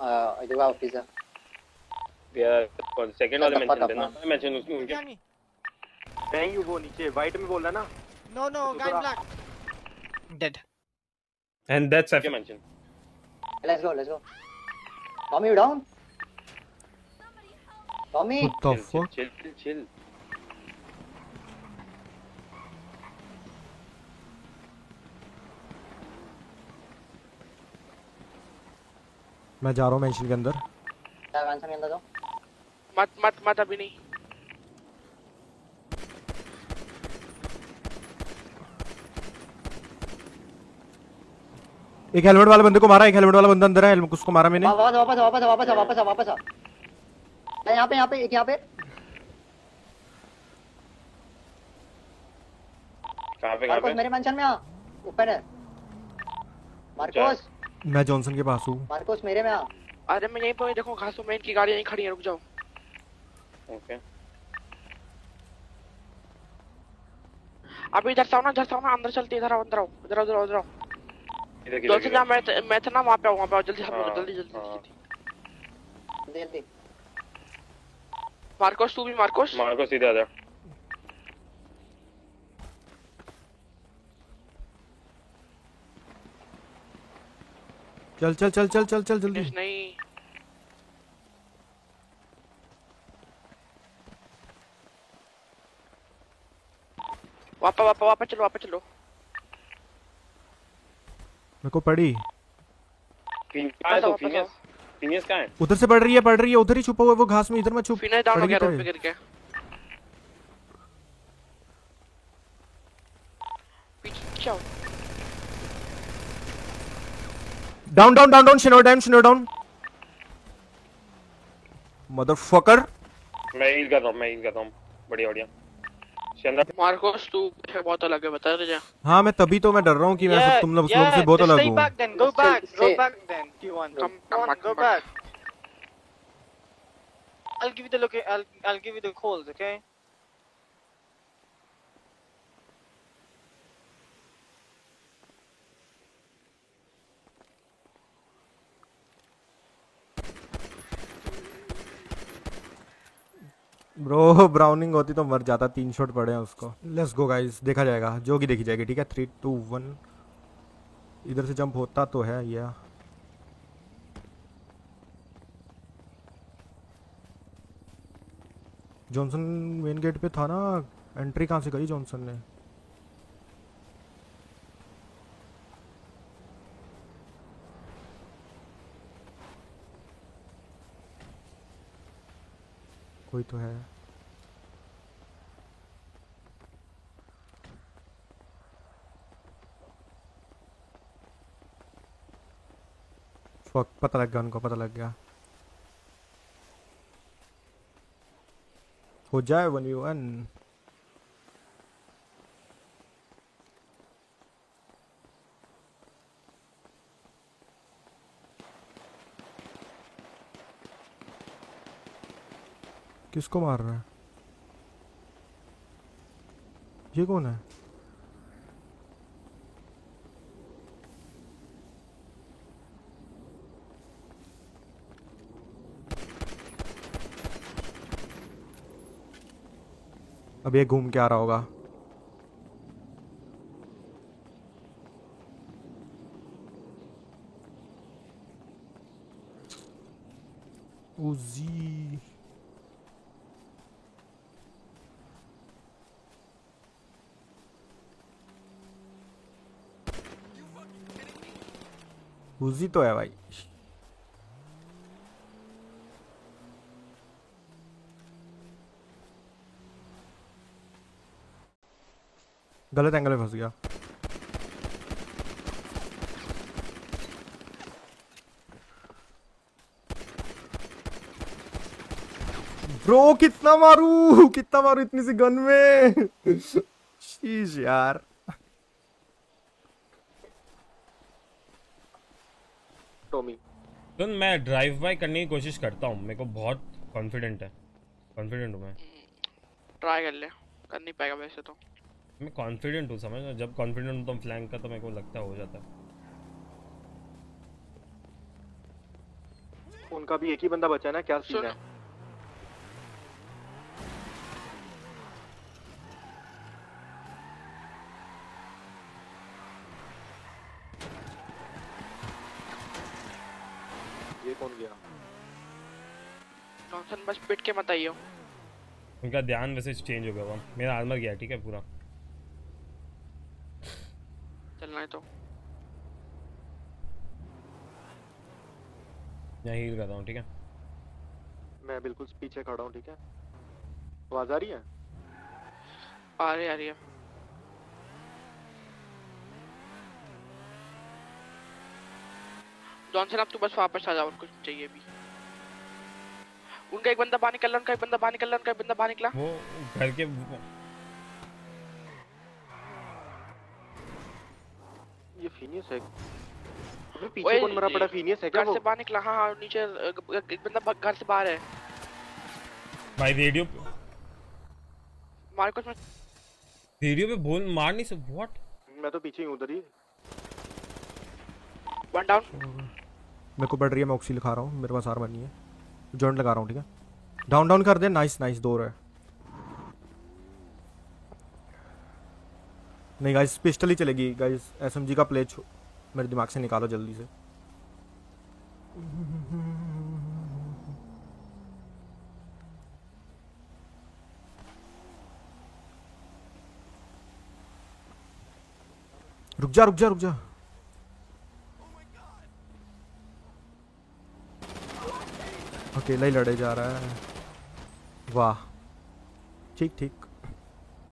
uh, do have pizza. कौन second वाले mention देना मेंशन उसके उनके नहीं वो नीचे वाइट में बोल रहा ना no no guy black dead And that's उनके F. Mention Let's go, let's go. Tommy, you down? Tommy, What the fuck? Chill chill मैं जा रहा हूँ मेंशन के अंदर। क्या कांसा के अंदर दो मत मत मत अभी नहीं। एक हेलमेट वाले बंदे को मारा एक हेलमेट वाला बंदा अंदर है हेलमेट उसको मारा मैंने। वापस वापस वापस वापस वापस वापस आ मैं यहाँ पे यहाँ पे एक यहाँ पे। कहाँ पे कहाँ पे? मेरे मेंशन में आ। ऊपर है। मार्कोस। मैं जॉनसन के पास हूँ। मार्कोस मेरे में आ। अरे मैं यहीं पे देखो घासों में इनकी गाड़ी यहीं खड़ी है रुक जाओ। ओके। अभी इधर से आओ ना इधर से आओ ना अंदर चलते इधर आओ अंदर आओ इधर आओ, इधर आओ, इधर आओ। इधर जल्दी से मैं मैं था ना वहाँ पे आओ वहाँ पे आओ जल्दी सब लोग हाँ, जल्दी जल्दी हाँ। जल्दी। जल्दी। मार्कोस तू भी मार्कोस? मार्को सीधे आ जा। चल चल चल चल चल चल जल्दी। नहीं वापस वापस वापस चलो वापस चलो। मेरे को पड़ी। उधर से पड़ रही है पड़ रही है उधर ही छुपा हुआ है वो घास में इधर मत छुप। फिनिश डाउन हो गया रोड पे गिर के पीछे आओ down down down down Shino down Shino down motherfucker मैं हील कर रहा हूँ मैं हील कर रहा हूँ बढ़िया बढ़िया मार्कोस तू बहुत अलग है बता रहे हाँ मैं तभी तो मैं डर रहा हूँ कि मैं सब तुम लोग लोगों से बहुत अलग हूँ. Go back. Go back then. Q1. Come, on, go back. I'll give you the look. I'll I'll give you the calls. Okay. Bro Browning होती तो मर जाता, तीन शॉट पड़े हैं उसको। लेट्स गो गाइस देखा जाएगा। जो की देखी जाएगी, ठीक है? थ्री टू वन इधर से जंप होता तो है या जॉनसन मेन गेट पे था ना एंट्री कहाँ से करी जॉनसन ने? कोई तो है। पता लग गया उनको, पता लग गया। हो जाए वन वी वन। किसको मार रहा है? ये कौन है? अब ये घूम के आ रहा होगा। उजी। उजी तो है भाई गलत एंगल में फंस गया ब्रो कितना मारू कितना मारू इतनी सी गन में शीश यार टॉमी सुन मैं ड्राइव बाय करने की कोशिश करता हूँ। मेरे को बहुत कॉन्फिडेंट है। कॉन्फिडेंट हूँ मैं। ट्राई कर ले। कर नहीं पाएगा वैसे तो। मैं कॉन्फिडेंट हूँ समझ ना जब कॉन्फिडेंट हूँ तो फ्लैंक का तो मेरे को लगता हो जाता है। उनका भी एक ही बंदा बचा है ना? क्या सीन। है? कौन गया जॉनसन बस पिट के मत आइयो। उनका ध्यान वैसे चेंज हो गया हुआ मेरा आर्मर गया ठीक है पूरा। चलना है तो। मैं हील कर रहा हूँ ठीक है? मैं बिल्कुल पीछे खड़ा हूँ ठीक है? आवाज़ आ रही है? आ रही आ रही है। जॉनसन अब तू बस वापस आ जा और कुछ चाहिए भी। उनका एक बंदा बाहर निकल रहा उनका एक बंदा बाहर निकल रहा उनका एक बंदा बाहर निकला। वो घर के ये फिनियस है। अबे पीछे कौन मरा पड़ा? फिनियस है क्या घर से बाहर निकला। हाँ हाँ नीचे एक बंदा घर से बाहर है। भाई रेडियो मार्कोस में रेडियो पे बोल मार नहीं सब व्हाट मैं तो पीछे ही उधर ही। वन डाउन मेरे को बढ़ रही है, मैं ऑक्सी लिखा रहा हूँ, मेरे पास आर्मर नहीं है। जॉइंट लगा रहा हूँ, ठीक है? डाउन डाउन कर दे नाइस नाइस दो है नहीं गाइस पिस्टल ही चलेगी। गाइस एसएमजी का प्ले मेरे दिमाग से निकालो जल्दी से। रुक जा रुक जा रुक जा। अकेला ही लड़े जा रहा है। वाह। ठीक ठीक।